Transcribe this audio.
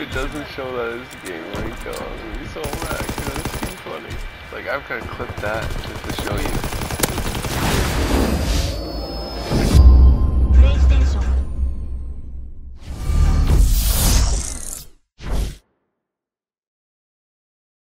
it doesn't show that this game right now. I'm gonna be so mad, it's too funny. Like, I've gotta clip that just to show you.